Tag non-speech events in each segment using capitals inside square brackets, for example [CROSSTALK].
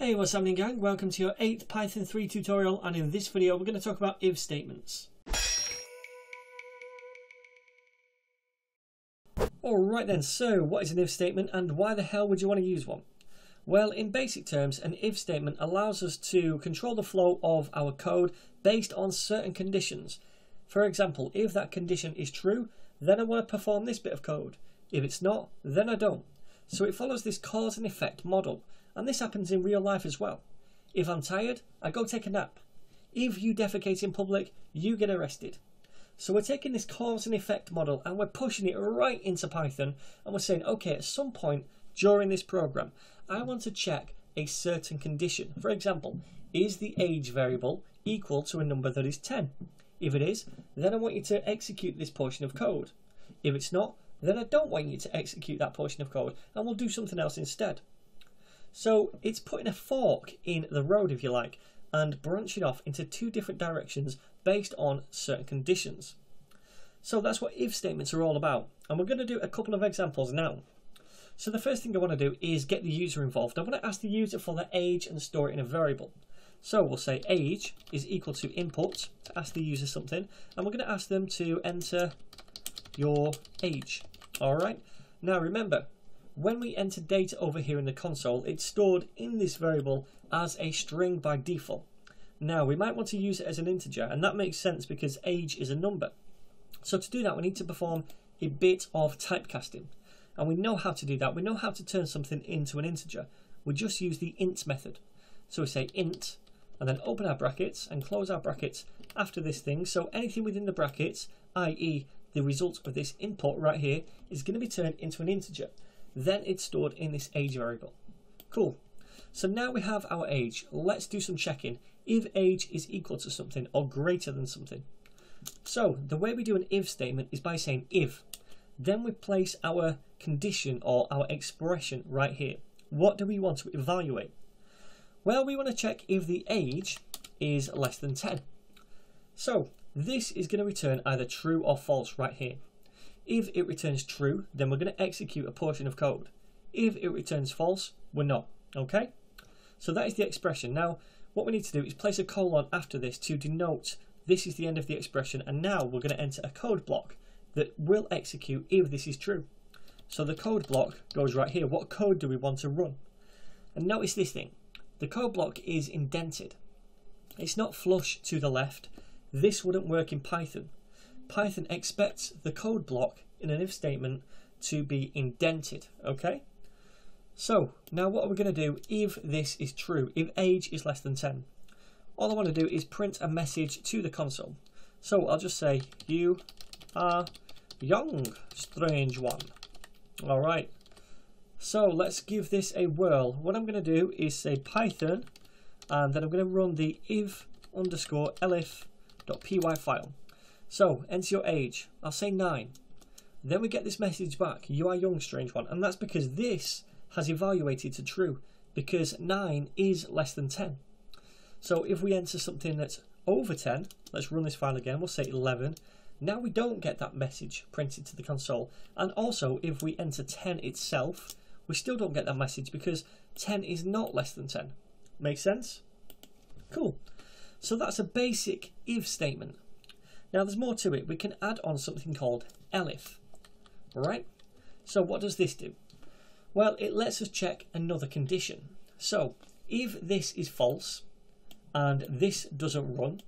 Hey, what's happening gang? Welcome to your 8th Python 3 tutorial and in this video we're going to talk about if statements. Alright then, so what is an if statement and why the hell would you want to use one? Well, in basic terms, an if statement allows us to control the flow of our code based on certain conditions. For example, if that condition is true, then I want to perform this bit of code. If it's not, then I don't. So it follows this cause and effect model and this happens in real life as well. If I'm tired, I go take a nap. If you defecate in public, you get arrested. So we're taking this cause and effect model and we're pushing it right into Python and we're saying, okay, at some point during this program, I want to check a certain condition. For example, is the age variable equal to a number that is 10? If it is, then I want you to execute this portion of code. If it's not, then I don't want you to execute that portion of code and we'll do something else instead. So it's putting a fork in the road, if you like, and branching off into two different directions based on certain conditions. So that's what if statements are all about. And we're going to do a couple of examples now. So the first thing I want to do is get the user involved. I want to ask the user for their age and store it in a variable. So we'll say age is equal to input to ask the user something. And we're going to ask them to enter your age. All right. Now remember, when we enter data over here in the console, it's stored in this variable as a string by default. Now, we might want to use it as an integer, and that makes sense because age is a number. So to do that, we need to perform a bit of typecasting. And we know how to do that. We know how to turn something into an integer. We just use the int method. So we say int, and then open our brackets and close our brackets after this thing. So anything within the brackets, i.e. the result of this input right here, is going to be turned into an integer. Then it's stored in this age variable. Cool. So now we have our age. Let's do some checking. If age is equal to something or greater than something. So the way we do an if statement is by saying if. Then we place our condition or our expression right here. What do we want to evaluate? Well, we want to check if the age is less than 10. So this is going to return either true or false right here. If it returns true, then we're going to execute a portion of code. If it returns false, we're not. Okay? So that is the expression. Now, what we need to do is place a colon after this to denote this is the end of the expression. And now we're going to enter a code block that will execute if this is true. So the code block goes right here. What code do we want to run? And notice this thing. The code block is indented. It's not flush to the left. This wouldn't work in Python. Python expects the code block in an if statement to be indented, okay? So now what are we going to do if this is true, if age is less than 10? All I want to do is print a message to the console. So I'll just say, you are young, strange one. All right. So let's give this a whirl. What I'm going to do is say Python, and then I'm going to run the if underscore elif.py file. So, enter your age. I'll say 9. Then we get this message back, you are young, strange one. And that's because this has evaluated to true, because 9 is less than 10. So if we enter something that's over 10, let's run this file again, we'll say 11. Now we don't get that message printed to the console. And also, if we enter 10 itself, we still don't get that message because 10 is not less than 10. Make sense? Cool. So that's a basic if statement. Now there's more to it. We can add on something called elif. Right? So what does this do? Well, it lets us check another condition. So if this is false and this doesn't run,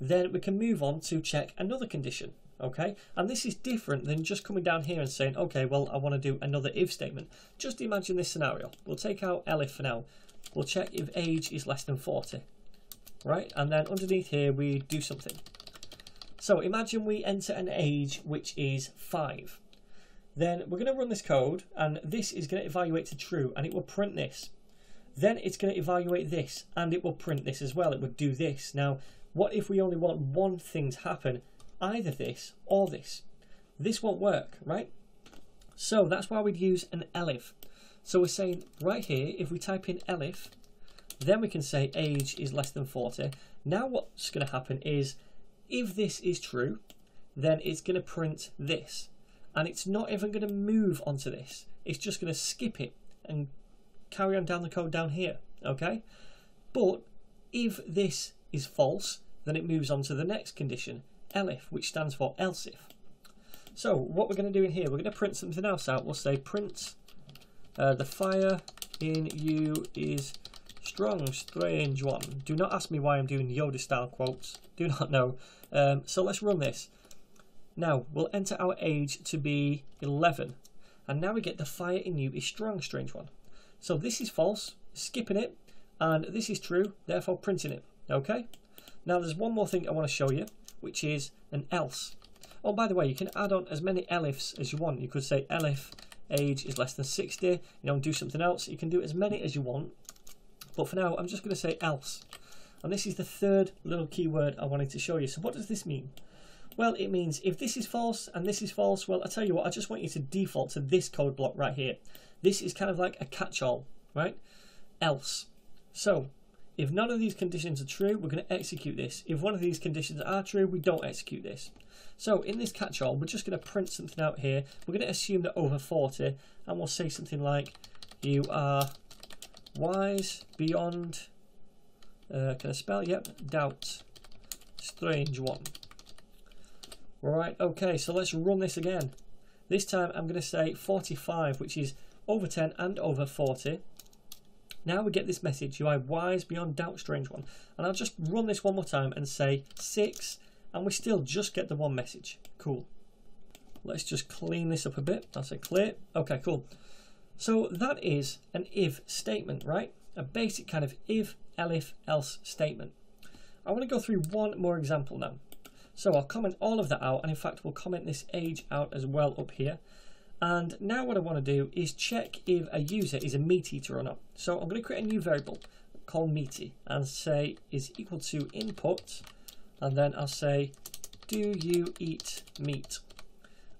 then we can move on to check another condition. Okay, and this is different than just coming down here and saying, okay, well, I want to do another if statement. Just imagine this scenario. We'll take out elif for now. We'll check if age is less than 40. Right, and then underneath here we do something. So imagine we enter an age which is 5. Then we're going to run this code and this is going to evaluate to true and it will print this. Then it's going to evaluate this and it will print this as well. It would do this. Now, what if we only want one thing to happen? Either this or this. This won't work, right? So that's why we'd use an elif. So we're saying right here, if we type in elif, then we can say age is less than 40. Now what's going to happen is if this is true, then it's going to print this. And it's not even going to move onto this. It's just going to skip it and carry on down the code down here. okay? But if this is false, then it moves on to the next condition, elif, which stands for else if. So what we're going to do in here, we're going to print something else out. We'll say print uh, the fire in you is strong, strange one. Do not ask me why I'm doing Yoda style quotes. Do not [LAUGHS] know. Um, so let's run this. Now we'll enter our age to be 11. And now we get the fire in you is strong, strange one. So this is false, skipping it, and this is true, therefore printing it. Okay? Now there's one more thing I want to show you, which is an else. Oh, by the way, you can add on as many elifs as you want. You could say elif age is less than 60, you know, do something else. You can do as many as you want. But for now, I'm just going to say else. And this is the third little keyword I wanted to show you. So what does this mean? Well, it means if this is false and this is false, well, I tell you what, I just want you to default to this code block right here. This is kind of like a catch-all, right? Else. So, if none of these conditions are true, we're going to execute this. If one of these conditions are true, we don't execute this. So in this catch-all, we're just going to print something out here. We're going to assume that over 40, and we'll say something like, you are wise beyond, uh, can I spell? Yep, doubt. Strange one. Right, okay, so let's run this again. This time I'm going to say 45, which is over 10 and over 40. Now we get this message, you are wise beyond doubt, strange one. And I'll just run this one more time and say 6, and we still just get the one message. Cool. Let's just clean this up a bit. I'll say clear. Okay, cool. So that is an if statement, right? A basic kind of if, elif, else statement. I want to go through one more example now. So I'll comment all of that out, and in fact, we'll comment this age out as well up here. And now what I want to do is check if a user is a meat eater or not. So I'm going to create a new variable called meaty and say is equal to input, and then I'll say, do you eat meat?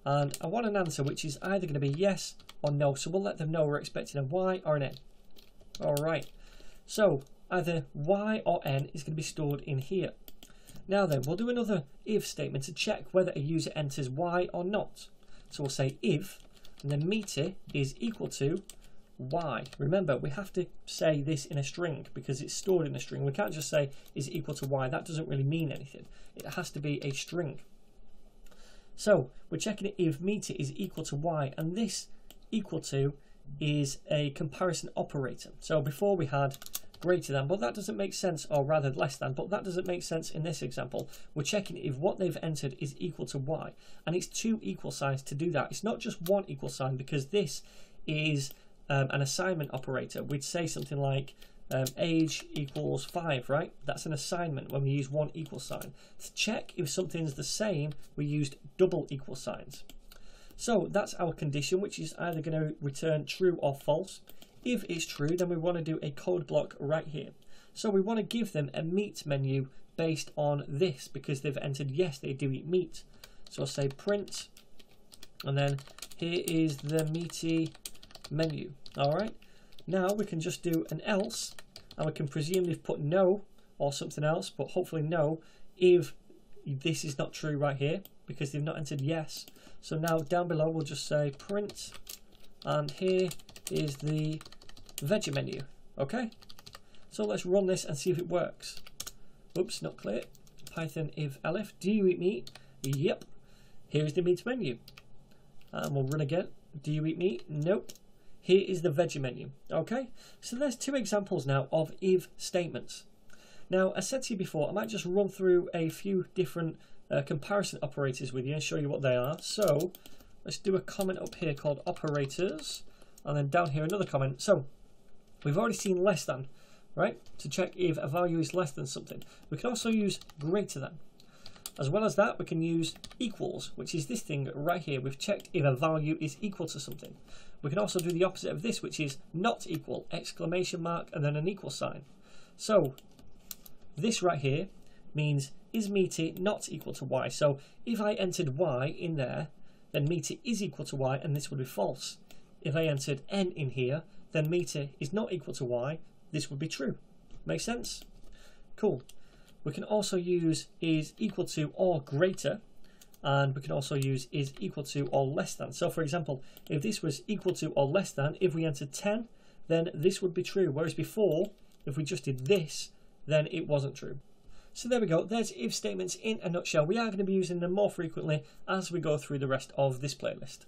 And I want an answer which is either going to be yes or no. So we'll let them know we're expecting a Y or an N. All right. So either Y or N is going to be stored in here. Now then, we'll do another if statement to check whether a user enters Y or not. So we'll say if, and then meaty is equal to Y. Remember, we have to say this in a string because it's stored in a string. We can't just say is equal to Y. That doesn't really mean anything. It has to be a string. So we're checking if meaty is equal to Y, and this equal to is a comparison operator. So before we had greater than, but that doesn't make sense, or rather less than, but that doesn't make sense in this example. We're checking if what they've entered is equal to y, and it's two equal signs to do that. It's not just one equal sign, because this is um, an assignment operator. We'd say something like um, age equals 5, right? That's an assignment when we use one equal sign. To check if something's the same, we used double equal signs. So that's our condition, which is either going to return true or false. If it's true, then we want to do a code block right here. So we want to give them a meat menu based on this because they've entered yes, they do eat meat. So I'll say print, and then here is the meaty menu. All right. Now we can just do an else, and we can presume they've put no or something else, but hopefully no if this is not true right here because they've not entered yes. So now down below we'll just say print, and here is the veggie menu. Okay, so let's run this and see if it works. Oops, not clear. Python if elif. Do you eat meat? Yep. Here is the meat menu. And we'll run again. Do you eat meat? Nope. Here is the veggie menu. Okay, so there's two examples now of if statements. Now, I said to you before, I might just run through a few different uh, comparison operators with you and show you what they are. So, let's do a comment up here called operators and then down here another comment. So we've already seen less than, right? To check if a value is less than something. We can also use greater than. As well as that, we can use equals, which is this thing right here. We've checked if a value is equal to something. We can also do the opposite of this, which is not equal, exclamation mark, and then an equal sign. So this right here means is meaty not equal to y? So if I entered y in there, then meaty is equal to y, and this would be false if I entered n in here, then meaty is not equal to y. This would be true. Make sense? Cool. We can also use is equal to or greater, and we can also use is equal to or less than. So for example, if this was equal to or less than, if we entered 10, then this would be true. Whereas before, if we just did this, then it wasn't true. So there we go, there's if statements in a nutshell. We are going to be using them more frequently as we go through the rest of this playlist.